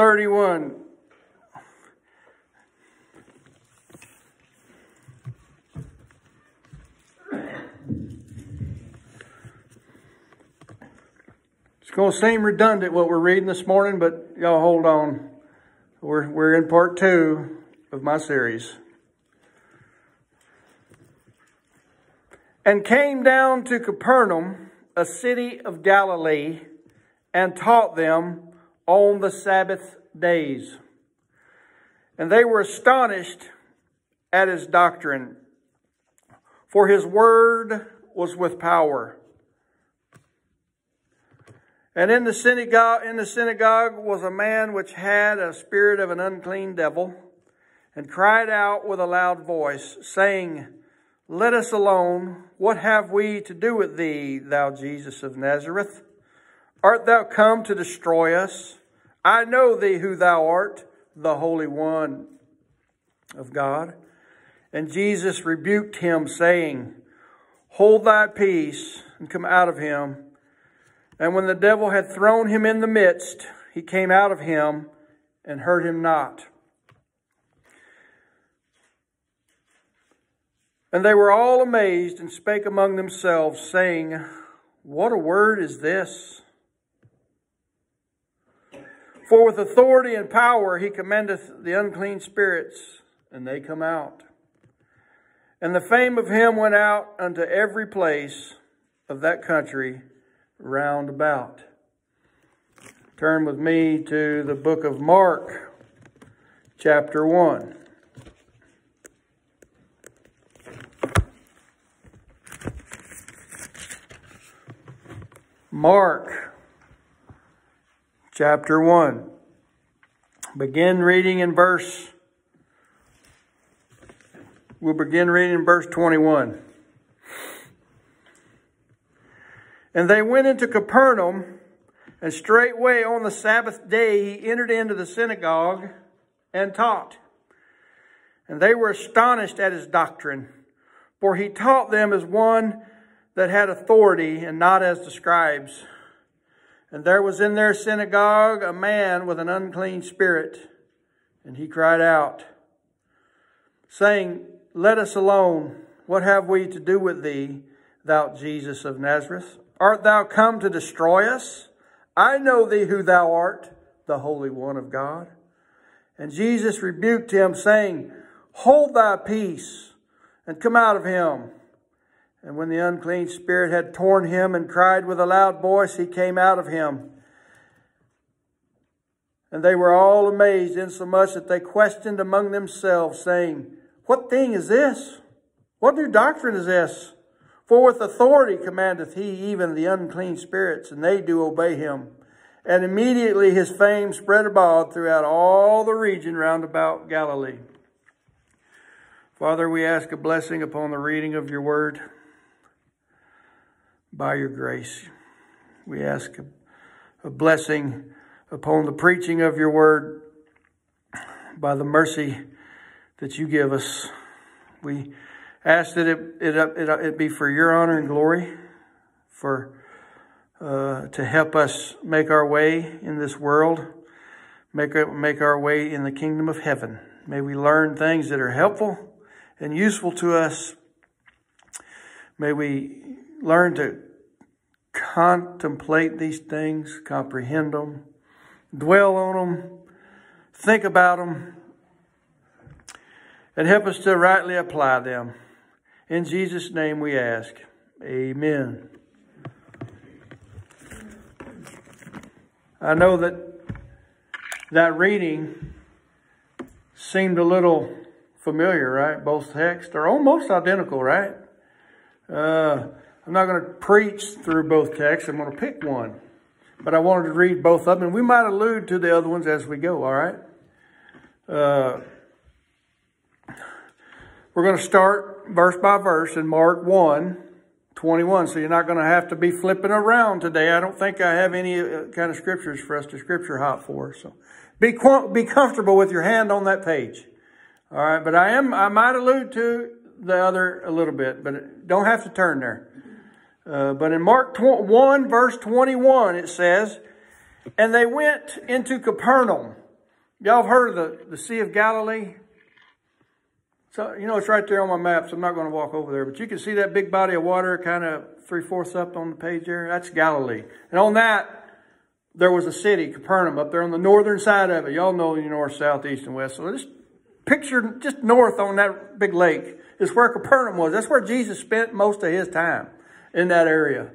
31. It's going to seem redundant what we're reading this morning, but y'all hold on. We're, we're in part two of my series. And came down to Capernaum, a city of Galilee, and taught them on the Sabbath days. And they were astonished at his doctrine, for his word was with power. And in the synagogue, in the synagogue was a man which had a spirit of an unclean devil, and cried out with a loud voice, saying, Let us alone. What have we to do with thee, thou Jesus of Nazareth? Art thou come to destroy us? I know thee who thou art, the Holy One of God. And Jesus rebuked him, saying, Hold thy peace and come out of him. And when the devil had thrown him in the midst, he came out of him and hurt him not. And they were all amazed and spake among themselves, saying, What a word is this! For with authority and power he commandeth the unclean spirits, and they come out. And the fame of him went out unto every place of that country round about. Turn with me to the book of Mark, chapter 1. Mark, chapter 1. Begin reading in verse, we'll begin reading in verse 21. And they went into Capernaum, and straightway on the Sabbath day he entered into the synagogue and taught. And they were astonished at his doctrine, for he taught them as one that had authority and not as the scribes. And there was in their synagogue a man with an unclean spirit, and he cried out, saying, Let us alone. What have we to do with thee, thou Jesus of Nazareth? Art thou come to destroy us? I know thee who thou art, the Holy One of God. And Jesus rebuked him, saying, Hold thy peace, and come out of him. And when the unclean spirit had torn him and cried with a loud voice, he came out of him. And they were all amazed, insomuch that they questioned among themselves, saying, What thing is this? What new doctrine is this? For with authority commandeth he even the unclean spirits, and they do obey him. And immediately his fame spread abroad throughout all the region round about Galilee. Father, we ask a blessing upon the reading of your word by your grace. We ask a blessing upon the preaching of your word by the mercy that you give us. We ask that it, it, it, it be for your honor and glory, for uh, to help us make our way in this world, make, make our way in the kingdom of heaven. May we learn things that are helpful and useful to us. May we learn to contemplate these things, comprehend them, dwell on them, think about them, and help us to rightly apply them. In Jesus' name we ask. Amen. I know that that reading seemed a little familiar, right? Both texts are almost identical, right? Uh, I'm not going to preach through both texts. I'm going to pick one. But I wanted to read both of them, and we might allude to the other ones as we go, all right? Uh, we're going to start verse by verse in Mark 1, 21. So you're not going to have to be flipping around today. I don't think I have any uh, kind of scriptures for us to scripture hop for. So be, be comfortable with your hand on that page. All right. But I am, I might allude to the other a little bit, but don't have to turn there. Uh, but in Mark 1, verse 21, it says, And they went into Capernaum, Y'all have heard of the, the Sea of Galilee? So, you know, it's right there on my map, so I'm not going to walk over there. But you can see that big body of water kind of three-fourths up on the page there. That's Galilee. And on that, there was a city, Capernaum, up there on the northern side of it. Y'all know the north, south, east, and west. So just picture just north on that big lake is where Capernaum was. That's where Jesus spent most of his time in that area.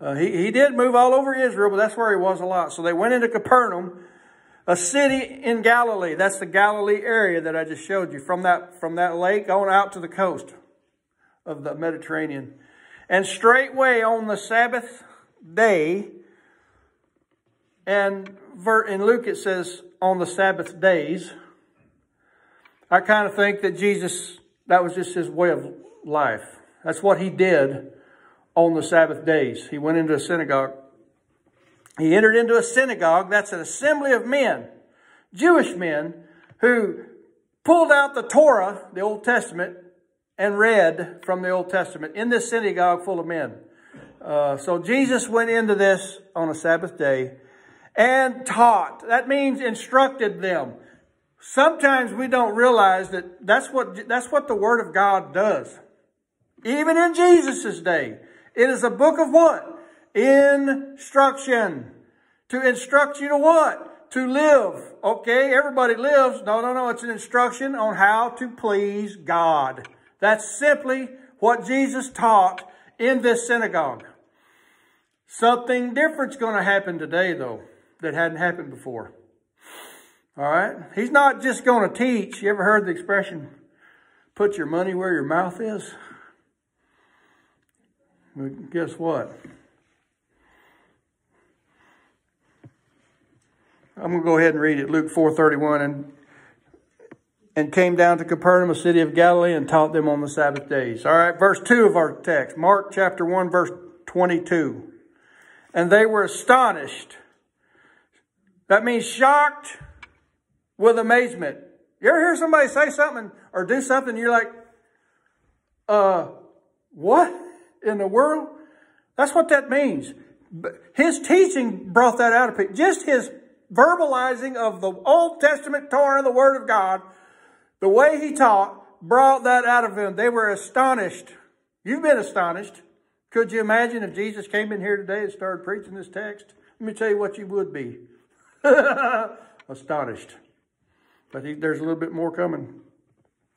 Uh, he, he did move all over Israel, but that's where he was a lot. So they went into Capernaum, a city in Galilee. That's the Galilee area that I just showed you from that, from that lake on out to the coast of the Mediterranean. And straightway on the Sabbath day, and ver in Luke it says on the Sabbath days, I kind of think that Jesus, that was just his way of life. That's what he did on the Sabbath days. He went into a synagogue. He entered into a synagogue, that's an assembly of men, Jewish men, who pulled out the Torah, the Old Testament, and read from the Old Testament in this synagogue full of men. Uh, so Jesus went into this on a Sabbath day and taught. That means instructed them. Sometimes we don't realize that that's what, that's what the Word of God does. Even in Jesus' day. It is a book of what? Instruction. To instruct you to what? To live. Okay, everybody lives. No, no, no. It's an instruction on how to please God. That's simply what Jesus taught in this synagogue. Something different's going to happen today, though, that hadn't happened before. All right? He's not just going to teach. You ever heard the expression, put your money where your mouth is? But guess what? I'm going to go ahead and read it. Luke 4.31. And, and came down to Capernaum, a city of Galilee, and taught them on the Sabbath days. All right, verse 2 of our text. Mark chapter 1, verse 22. And they were astonished. That means shocked with amazement. You ever hear somebody say something or do something, you're like, uh, what? In the world? That's what that means. His teaching brought that out of people. Just his verbalizing of the Old Testament Torah, the Word of God, the way he taught, brought that out of them. They were astonished. You've been astonished. Could you imagine if Jesus came in here today and started preaching this text? Let me tell you what you would be. astonished. But he, there's a little bit more coming.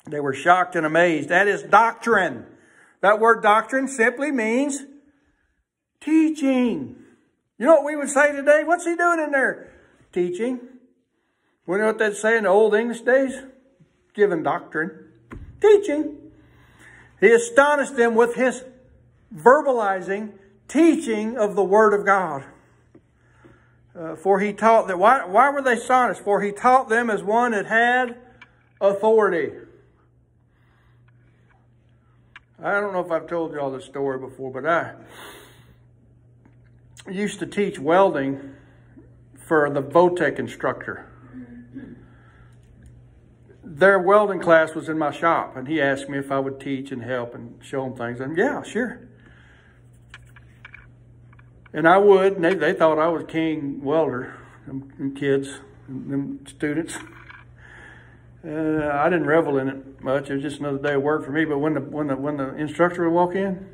They were shocked and amazed at his doctrine. That word doctrine simply means teaching. You know what we would say today? What's he doing in there? Teaching. We know what they'd say in the old English days? Giving doctrine. Teaching. He astonished them with his verbalizing, teaching of the Word of God. Uh, for he taught that, why, why were they astonished? For he taught them as one that had authority. I don't know if I've told you all this story before, but I used to teach welding for the Votech instructor. Their welding class was in my shop, and he asked me if I would teach and help and show them things. And yeah, sure. And I would, and they, they thought I was king welder, them, kids, them students. Uh, I didn't revel in it much. It was just another day of work for me. But when the when the when the instructor would walk in,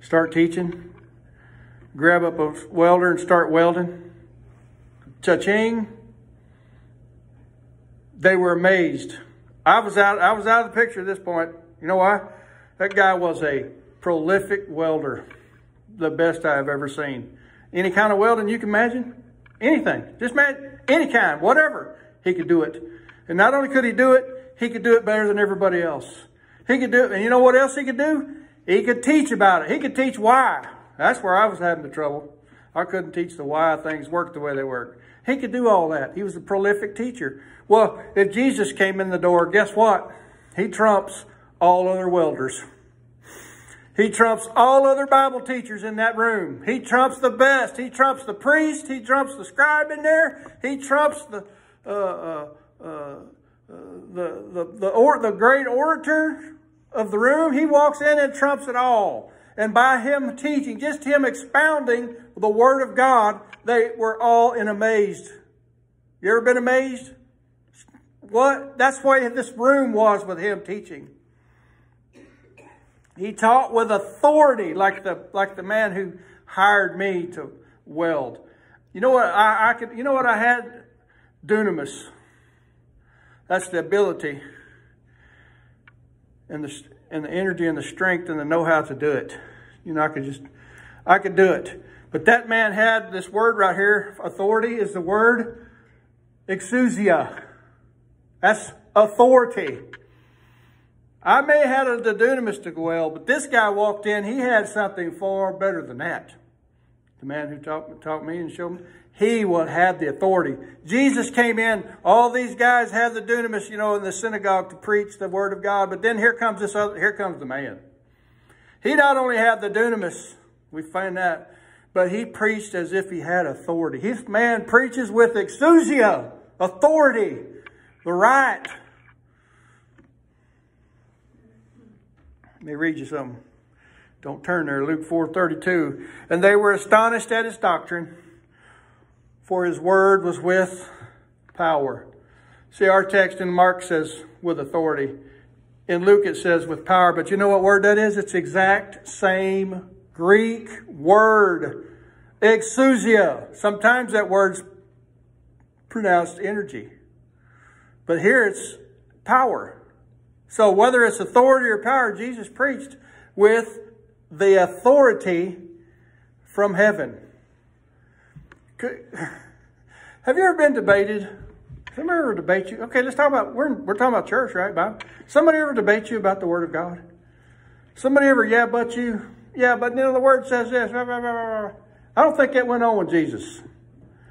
start teaching, grab up a welder and start welding, cha-ching. They were amazed. I was out. I was out of the picture at this point. You know why? That guy was a prolific welder, the best I've ever seen. Any kind of welding you can imagine, anything, just imagine any kind, whatever, he could do it. And not only could he do it, he could do it better than everybody else. He could do it. And you know what else he could do? He could teach about it. He could teach why. That's where I was having the trouble. I couldn't teach the why things work the way they work. He could do all that. He was a prolific teacher. Well, if Jesus came in the door, guess what? He trumps all other welders. He trumps all other Bible teachers in that room. He trumps the best. He trumps the priest. He trumps the scribe in there. He trumps the uh, uh, uh, the, the, the, or, the great orator of the room, he walks in and trumps it all. And by him teaching, just him expounding the word of God, they were all in amazed. You ever been amazed? what that's why this room was with him teaching. He taught with authority, like the like the man who hired me to weld. You know what I, I could you know what I had? Dunamis. That's the ability and the and the energy and the strength and the know-how to do it. You know, I could just I could do it. But that man had this word right here. Authority is the word exousia. That's authority. I may have had the dunamis to go well, but this guy walked in, he had something far better than that. The man who taught, taught me and showed me, he would have the authority. Jesus came in, all these guys had the dunamis, you know, in the synagogue to preach the word of God, but then here comes this other, here comes the man. He not only had the dunamis, we find that, but he preached as if he had authority. His man preaches with exousia, authority, the right. Let me read you something. Don't turn there. Luke 4.32. And they were astonished at his doctrine, for his word was with power. See, our text in Mark says with authority. In Luke it says with power. But you know what word that is? It's exact same Greek word, exousia. Sometimes that word's pronounced energy. But here it's power. So whether it's authority or power, Jesus preached with the authority from heaven. Have you ever been debated? Somebody ever debate you? Okay, let's talk about, we're, we're talking about church, right, Bob? Somebody ever debate you about the Word of God? Somebody ever yeah but you? Yeah, but you know, the word says this. I don't think that went on with Jesus.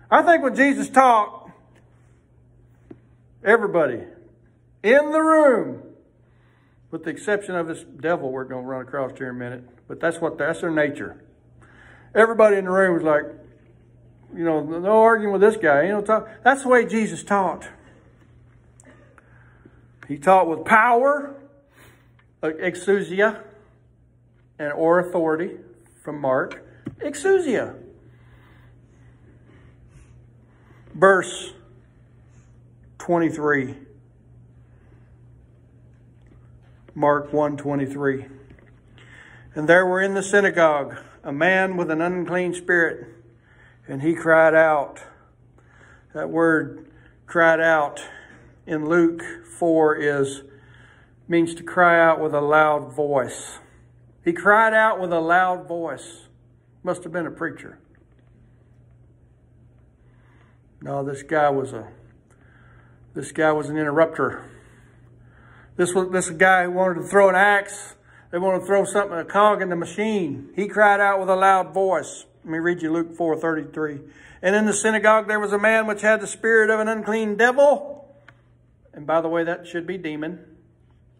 I think when Jesus taught, everybody in the room, with the exception of this devil we're going to run across here in a minute, but that's what that's their nature. Everybody in the room was like, you know, no arguing with this guy. You know, talk. that's the way Jesus taught. He taught with power, uh, exousia, and or authority from Mark, exousia. Verse 23. Mark 1:23. And there were in the synagogue a man with an unclean spirit, and he cried out. That word cried out in Luke 4 is means to cry out with a loud voice. He cried out with a loud voice. Must have been a preacher. No, this guy was a this guy was an interrupter. This was this guy who wanted to throw an axe. They wanted to throw something, a cog in the machine. He cried out with a loud voice. Let me read you Luke 4, 33. And in the synagogue there was a man which had the spirit of an unclean devil. And by the way, that should be demon.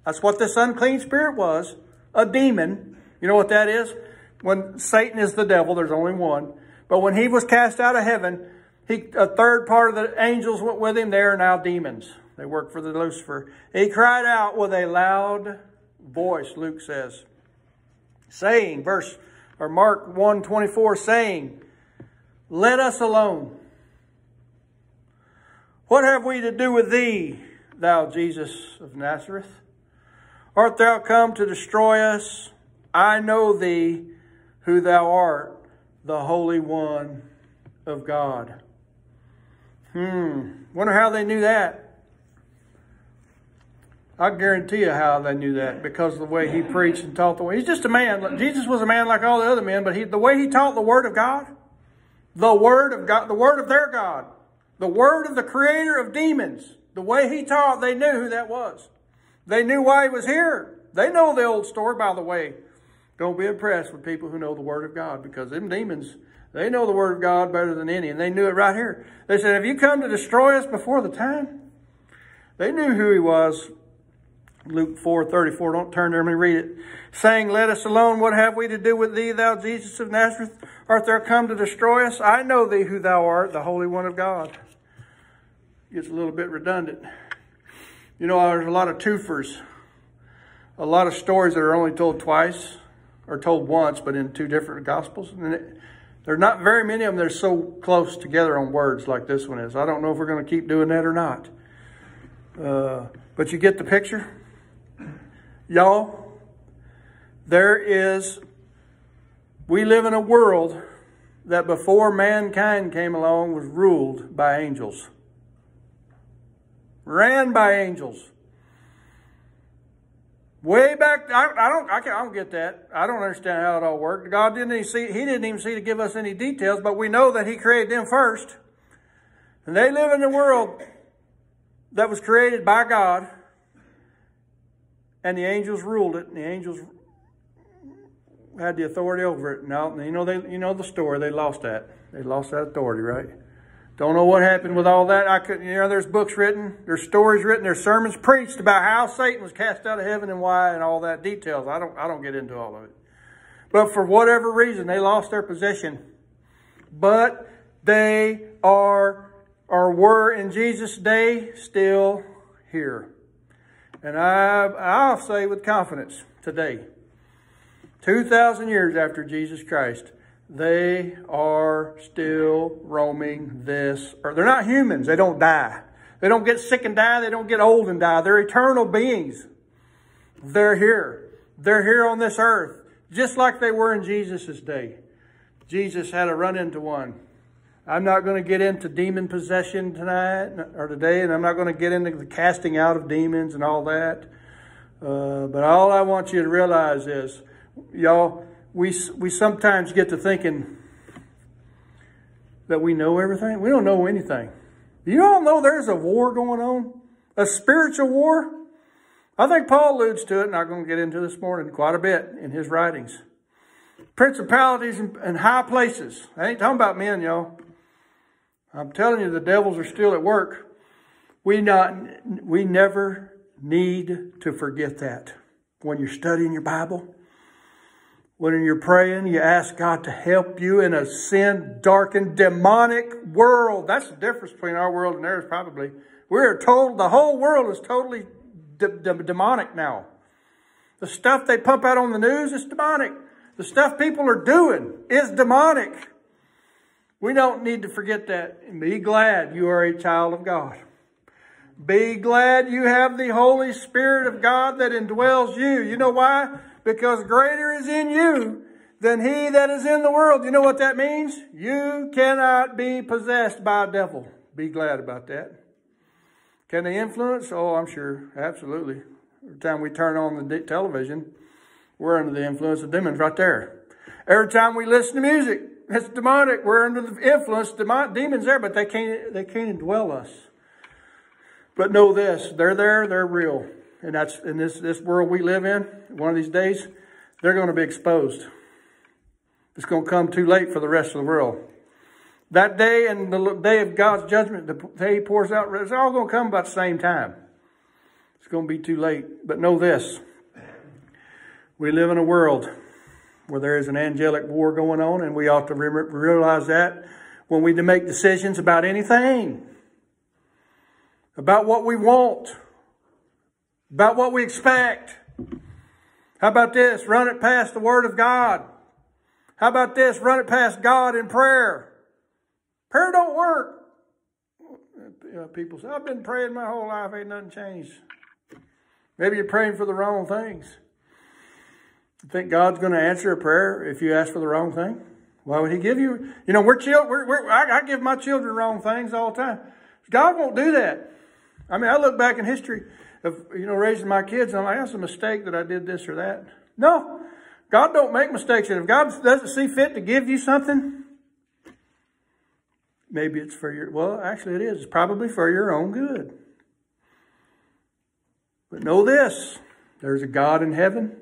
That's what this unclean spirit was, a demon. You know what that is? When Satan is the devil, there's only one. But when he was cast out of heaven, he, a third part of the angels went with him. They are now demons. They work for the Lucifer. He cried out with a loud voice, Luke says, saying, verse, or Mark 1, 24, saying, Let us alone. What have we to do with thee, thou Jesus of Nazareth? Art thou come to destroy us? I know thee, who thou art, the Holy One of God. Hmm. Wonder how they knew that. I guarantee you how they knew that because of the way he preached and taught the way. He's just a man. Jesus was a man like all the other men, but he, the way he taught the Word of God, the Word of God, the Word of their God, the Word of the Creator of demons, the way he taught, they knew who that was. They knew why he was here. They know the old story, by the way. Don't be impressed with people who know the Word of God because them demons, they know the Word of God better than any, and they knew it right here. They said, Have you come to destroy us before the time? They knew who he was. Luke 4 34, don't turn there, let me read it. Saying, Let us alone, what have we to do with thee, thou Jesus of Nazareth? Art thou come to destroy us? I know thee who thou art, the Holy One of God. Gets a little bit redundant. You know, there's a lot of twofers, a lot of stories that are only told twice or told once, but in two different gospels. And it, there are not very many of them that are so close together on words like this one is. I don't know if we're going to keep doing that or not. Uh, but you get the picture? Y'all, there is, we live in a world that before mankind came along was ruled by angels. Ran by angels. Way back, I, I don't, I, I, don't get that. I don't understand how it all worked. God didn't even see, He didn't even see to give us any details, but we know that He created them first. And they live in a world that was created by God, and the angels ruled it, and the angels had the authority over it. Now, you know, they, you know the story. They lost that. They lost that authority, right? Don't know what happened with all that. I couldn't, you know, there's books written, there's stories written, there's sermons preached about how Satan was cast out of heaven and why and all that details. I don't, I don't get into all of it. But for whatever reason, they lost their possession. But they are, or were in Jesus' day, still here. And I, I'll say with confidence today, 2,000 years after Jesus Christ, they are still roaming this earth. They're not humans. They don't die. They don't get sick and die. They don't get old and die. They're eternal beings. They're here. They're here on this earth, just like they were in Jesus' day. Jesus had a run into one. I'm not going to get into demon possession tonight or today, and I'm not going to get into the casting out of demons and all that. Uh, but all I want you to realize is, y'all, we, we sometimes get to thinking that we know everything. We don't know anything. You all know there's a war going on? A spiritual war? I think Paul alludes to it, and I'm going to get into this morning quite a bit in his writings. Principalities and high places. I ain't talking about men, y'all. I'm telling you, the devils are still at work. We not, we never need to forget that when you're studying your Bible. When you're praying, you ask God to help you in a sin darkened, demonic world. That's the difference between our world and theirs, probably. We're told the whole world is totally de de demonic now. The stuff they pump out on the news is demonic. The stuff people are doing is demonic. We don't need to forget that. Be glad you are a child of God. Be glad you have the Holy Spirit of God that indwells you. You know why? because greater is in you than he that is in the world. You know what that means? You cannot be possessed by a devil. Be glad about that. Can they influence? Oh, I'm sure. Absolutely. Every time we turn on the television, we're under the influence of demons right there. Every time we listen to music, it's demonic. We're under the influence of demons there, but they can't, they can't indwell us. But know this, they're there, they're real and that's in this, this world we live in, one of these days, they're going to be exposed. It's going to come too late for the rest of the world. That day and the day of God's judgment, the day he pours out, it's all going to come about the same time. It's going to be too late. But know this. We live in a world where there is an angelic war going on, and we ought to realize that when we make decisions about anything, about what we want, about what we expect. How about this? Run it past the Word of God. How about this? Run it past God in prayer. Prayer don't work. people say, I've been praying my whole life, ain't nothing changed. Maybe you're praying for the wrong things. You think God's going to answer a prayer if you ask for the wrong thing? Why would He give you? You know, we're children. I, I give my children wrong things all the time. God won't do that. I mean, I look back in history of, you know, raising my kids, and I'm like, that's a mistake that I did this or that. No, God don't make mistakes. And if God doesn't see fit to give you something, maybe it's for your, well, actually it is. It's probably for your own good. But know this, there's a God in heaven.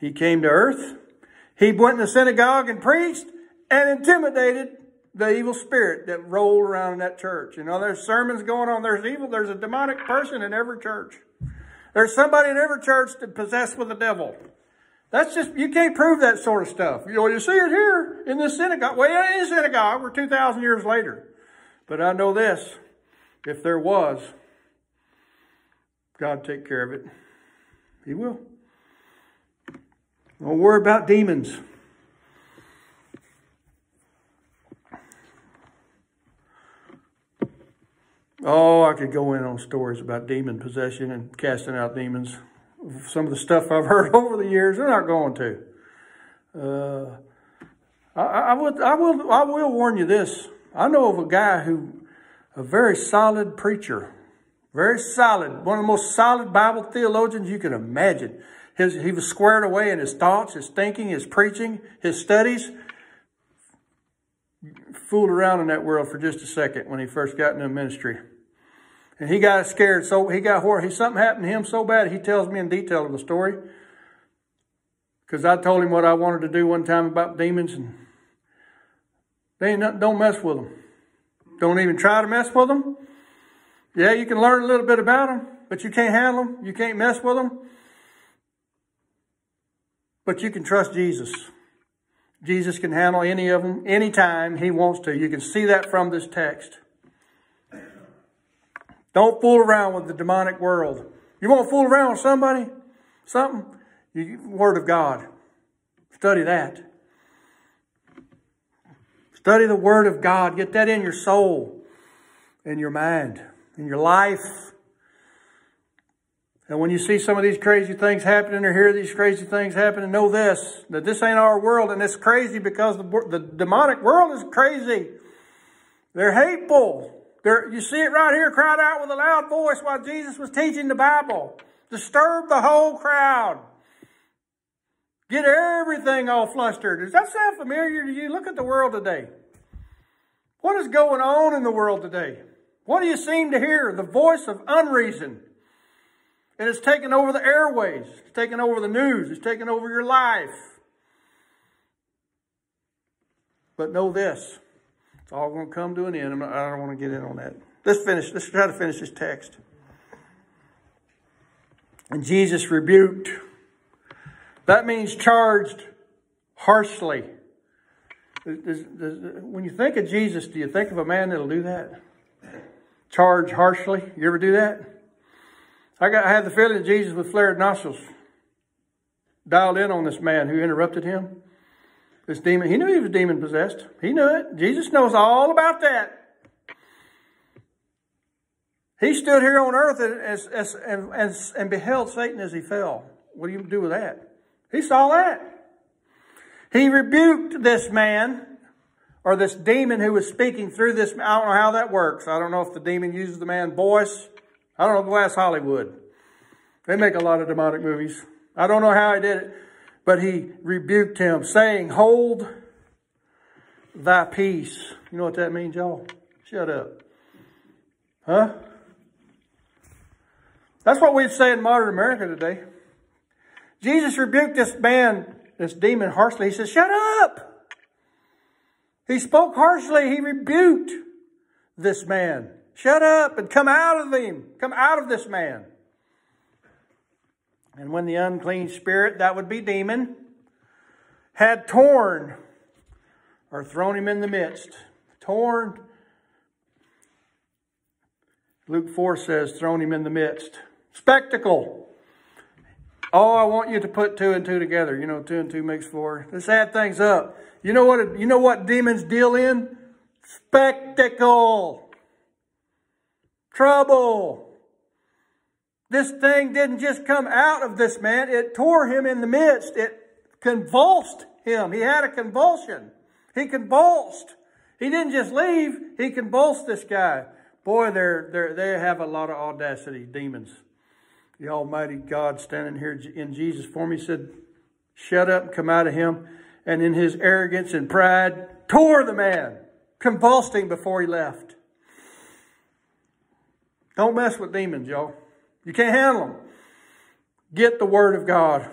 He came to earth. He went in the synagogue and preached and intimidated the evil spirit that rolled around in that church. You know, there's sermons going on. There's evil. There's a demonic person in every church. There's somebody in every church that possessed with the devil. That's just, you can't prove that sort of stuff. You know, you see it here in this synagogue. Well, in a synagogue. We're 2,000 years later. But I know this. If there was, God take care of it. He will. Don't worry about demons. Oh, I could go in on stories about demon possession and casting out demons. Some of the stuff I've heard over the years, they're not going to. Uh, I, I, would, I will, I will warn you this. I know of a guy who, a very solid preacher, very solid, one of the most solid Bible theologians you can imagine. His, he was squared away in his thoughts, his thinking, his preaching, his studies. Fooled around in that world for just a second when he first got into ministry. And he got scared. So he got horror. He, something happened to him so bad, he tells me in detail of the story. Because I told him what I wanted to do one time about demons. And they nothing, don't mess with them. Don't even try to mess with them. Yeah, you can learn a little bit about them, but you can't handle them. You can't mess with them. But you can trust Jesus. Jesus can handle any of them anytime he wants to. You can see that from this text. Don't fool around with the demonic world. You want to fool around with somebody? Something? You, Word of God. Study that. Study the Word of God. Get that in your soul, in your mind, in your life. And when you see some of these crazy things happening or hear these crazy things happening, know this, that this ain't our world and it's crazy because the, the demonic world is crazy. They're hateful. They're, you see it right here cried out with a loud voice while Jesus was teaching the Bible. Disturb the whole crowd. Get everything all flustered. Does that sound familiar to you? Look at the world today. What is going on in the world today? What do you seem to hear? The voice of unreason. And it's taken over the airways. It's taken over the news. It's taken over your life. But know this. It's all going to come to an end. I don't want to get in on that. Let's finish. Let's try to finish this text. And Jesus rebuked. That means charged harshly. When you think of Jesus, do you think of a man that'll do that? Charge harshly? You ever do that? I got I had the feeling that Jesus with flared nostrils dialed in on this man who interrupted him. This demon, he knew he was demon possessed. He knew it. Jesus knows all about that. He stood here on earth as, as, and, as, and beheld Satan as he fell. What do you do with that? He saw that. He rebuked this man or this demon who was speaking through this. I don't know how that works. I don't know if the demon uses the man's voice. I don't know, Glass Hollywood. They make a lot of demonic movies. I don't know how he did it, but he rebuked him, saying, Hold thy peace. You know what that means, y'all? Shut up. Huh? That's what we'd say in modern America today. Jesus rebuked this man, this demon, harshly. He said, Shut up! He spoke harshly. He rebuked this man. Shut up and come out of him. Come out of this man. And when the unclean spirit, that would be demon, had torn or thrown him in the midst, torn, Luke 4 says, thrown him in the midst. Spectacle. Oh, I want you to put two and two together. You know, two and two makes four. Let's add things up. You know what? You know what demons deal in? Spectacle trouble. This thing didn't just come out of this man, it tore him in the midst. It convulsed him. He had a convulsion. He convulsed. He didn't just leave, he convulsed this guy. Boy, they're, they're, they have a lot of audacity, demons. The Almighty God standing here in Jesus form, he said, Shut up and come out of him. And in his arrogance and pride, tore the man, convulsed him before he left. Don't mess with demons, y'all. You can't handle them. Get the word of God.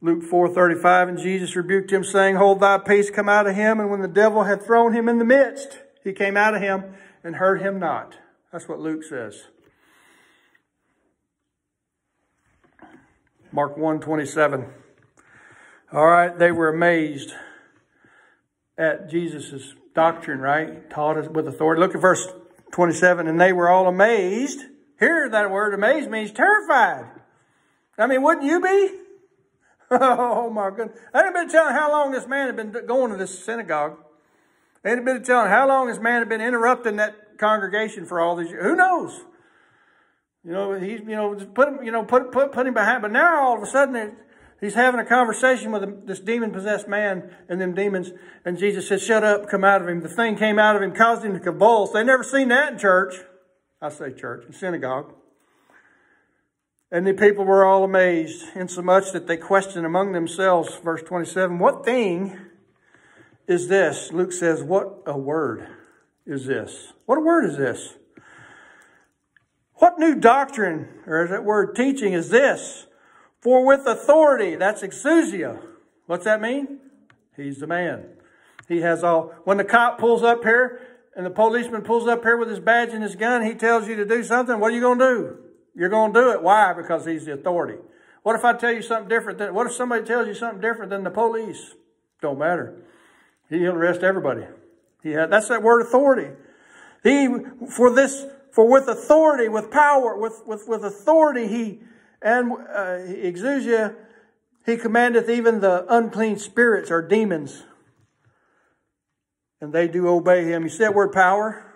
Luke 4.35, and Jesus rebuked him, saying, Hold thy peace, come out of him. And when the devil had thrown him in the midst, he came out of him and hurt him not. That's what Luke says. Mark 1.27. All right, they were amazed at Jesus' doctrine, right? Taught us with authority. Look at verse 27, and they were all amazed. Here, that word amazed means terrified. I mean, wouldn't you be? oh my goodness. I haven't been telling how long this man had been going to this synagogue. Ain't been telling how long this man had been interrupting that congregation for all these years? Who knows? You know, he's, you know, put him, you know, put, put, put him behind. But now all of a sudden, he's having a conversation with this demon possessed man and them demons. And Jesus said, shut up, come out of him. The thing came out of him, caused him to convulse. They never seen that in church. I say church, in synagogue. And the people were all amazed, insomuch that they questioned among themselves, verse 27, what thing is this? Luke says, what a word is this? What a word is this? What new doctrine, or is that word teaching, is this? For with authority, that's exousia. What's that mean? He's the man. He has all. When the cop pulls up here and the policeman pulls up here with his badge and his gun, he tells you to do something, what are you going to do? You're going to do it. Why? Because he's the authority. What if I tell you something different? Than, what if somebody tells you something different than the police? Don't matter. He'll arrest everybody. He had, that's that word authority. He, for this for with authority, with power, with, with, with authority, he, and uh, exousia, he commandeth even the unclean spirits or demons. And they do obey him. You see that word power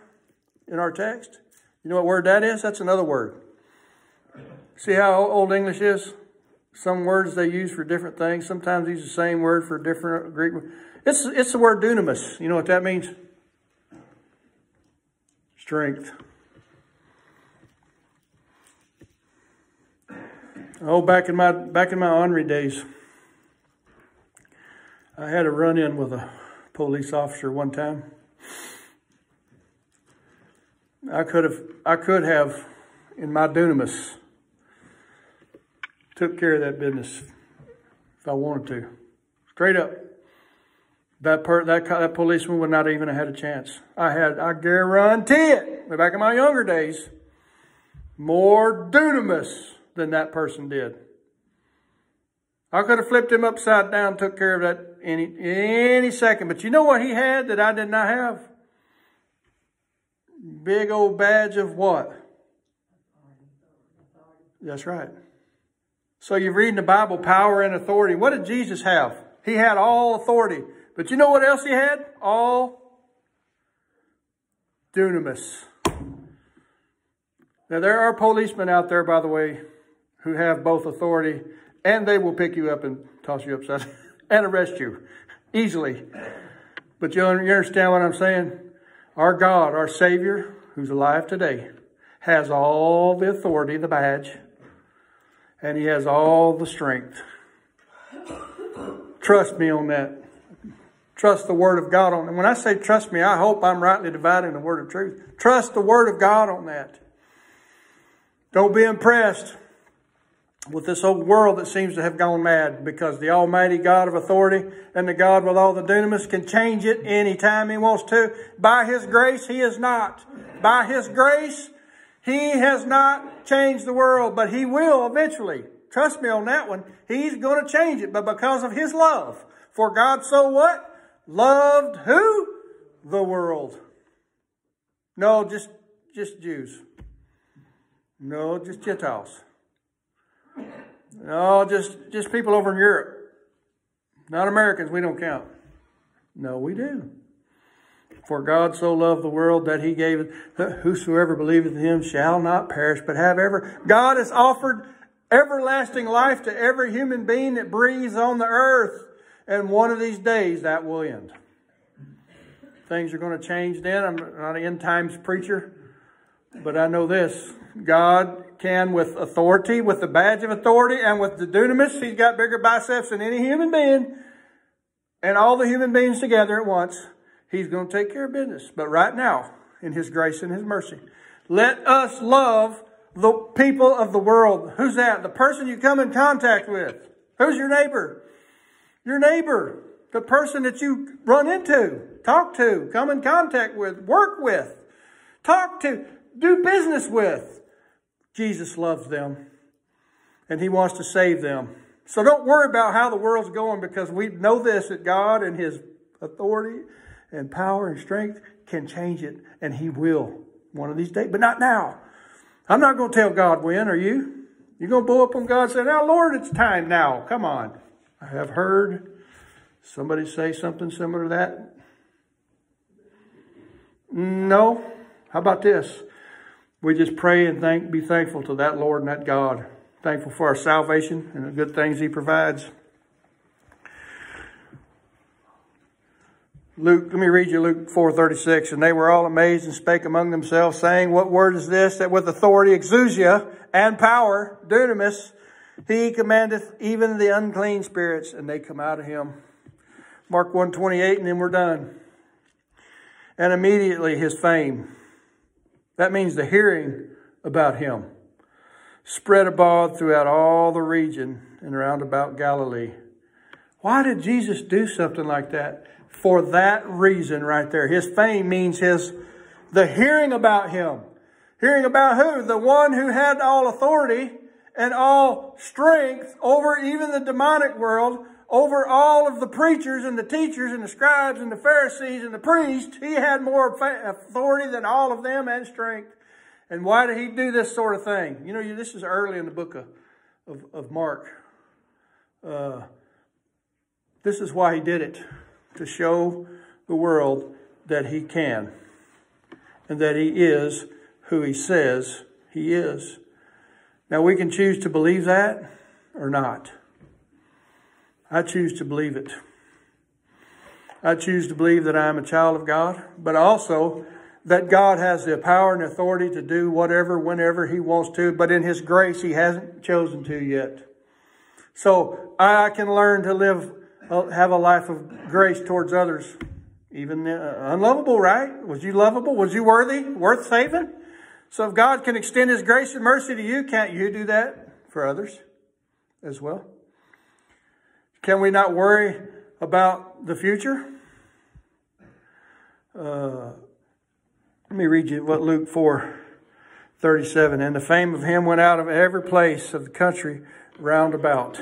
in our text? You know what word that is? That's another word. See how Old English is? Some words they use for different things. Sometimes use the same word for different Greek. It's, it's the word dunamis. You know what that means? Strength. Oh, back in my back in my Henri days, I had a run-in with a police officer one time. I could have I could have in my dunamis took care of that business if I wanted to. Straight up. That per, that that policeman would not even have had a chance. I had I guarantee it. Back in my younger days, more dunamis than that person did. I could have flipped him upside down, took care of that any, any second. But you know what he had that I did not have? Big old badge of what? That's right. So you're reading the Bible, power and authority. What did Jesus have? He had all authority. But you know what else he had? All dunamis. Now there are policemen out there, by the way, who have both authority and they will pick you up and toss you upside and arrest you easily. But you understand what I'm saying? Our God, our Savior, who's alive today, has all the authority, the badge, and he has all the strength. Trust me on that. Trust the Word of God on it. When I say trust me, I hope I'm rightly dividing the Word of truth. Trust the Word of God on that. Don't be impressed with this old world that seems to have gone mad because the Almighty God of authority and the God with all the dunamis can change it anytime He wants to. By His grace, He is not. By His grace, He has not changed the world, but He will eventually. Trust me on that one. He's going to change it, but because of His love. For God so what? Loved who? The world. No, just, just Jews. No, just Gentiles. No, just, just people over in Europe. Not Americans, we don't count. No, we do. For God so loved the world that he gave it, whosoever believeth in him shall not perish, but have ever. God has offered everlasting life to every human being that breathes on the earth. And one of these days that will end. Things are going to change then. I'm not an end times preacher, but I know this. God can with authority, with the badge of authority, and with the dunamis. He's got bigger biceps than any human being. And all the human beings together at once. He's going to take care of business. But right now, in His grace and His mercy, let us love the people of the world. Who's that? The person you come in contact with. Who's your neighbor? Your neighbor. The person that you run into, talk to, come in contact with, work with, talk to, do business with. Jesus loves them and he wants to save them. So don't worry about how the world's going because we know this that God and his authority and power and strength can change it and he will one of these days, but not now. I'm not going to tell God when, are you? You're going to blow up on God and say, now Lord, it's time now. Come on. I have heard somebody say something similar to that. No. How about this? We just pray and thank, be thankful to that Lord and that God. Thankful for our salvation and the good things He provides. Luke, let me read you Luke 4.36. And they were all amazed and spake among themselves, saying, What word is this that with authority, exousia, and power, dunamis, he commandeth even the unclean spirits, and they come out of him. Mark 1.28, and then we're done. And immediately his fame, that means the hearing about him, spread abroad throughout all the region and around about Galilee. Why did Jesus do something like that? For that reason right there. His fame means his, the hearing about him. Hearing about who? The one who had all authority and all strength over even the demonic world, over all of the preachers and the teachers and the scribes and the Pharisees and the priests. He had more authority than all of them and strength. And why did he do this sort of thing? You know, this is early in the book of, of, of Mark. Uh, this is why he did it, to show the world that he can and that he is who he says he is. Now, we can choose to believe that or not. I choose to believe it. I choose to believe that I am a child of God, but also that God has the power and authority to do whatever, whenever He wants to, but in His grace, He hasn't chosen to yet. So I can learn to live, uh, have a life of grace towards others, even uh, unlovable, right? Was you lovable? Was you worthy? Worth saving? So if God can extend His grace and mercy to you, can't you do that for others as well? Can we not worry about the future? Uh, let me read you what Luke 4 37. And the fame of him went out of every place of the country round about.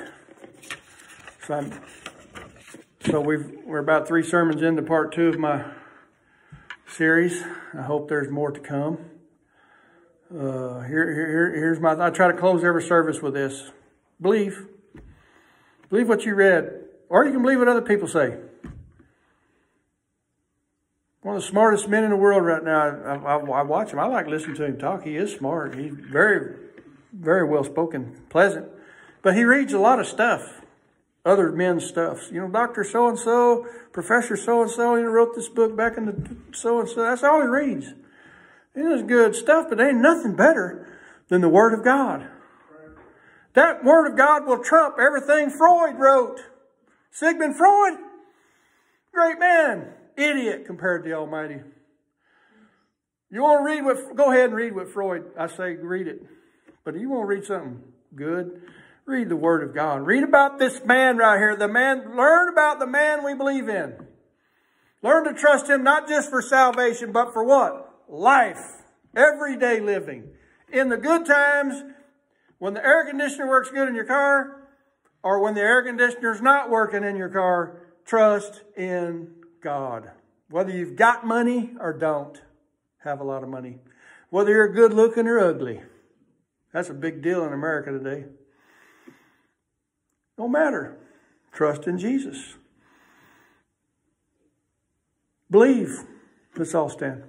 So, I'm, so we've, we're about three sermons into part two of my series. I hope there's more to come. Uh, here, here, here's my, I try to close every service with this. Believe. Believe what you read, or you can believe what other people say. One of the smartest men in the world right now, I, I, I watch him. I like listening to him talk. He is smart. He's very, very well spoken, pleasant. But he reads a lot of stuff, other men's stuff. You know, Dr. So-and-so, Professor so-and-so, he wrote this book back in the so-and-so. That's all he reads. It is good stuff, but ain't nothing better than the Word of God. That Word of God will trump everything Freud wrote. Sigmund Freud, great man, idiot compared to the Almighty. You want to read what, go ahead and read what Freud, I say read it. But you want to read something good, read the Word of God. Read about this man right here, the man, learn about the man we believe in. Learn to trust him not just for salvation, but for what? life, everyday living. In the good times, when the air conditioner works good in your car, or when the air conditioner's not working in your car, trust in God. Whether you've got money or don't have a lot of money. Whether you're good looking or ugly. That's a big deal in America today. No matter. Trust in Jesus. Believe. Let's all stand.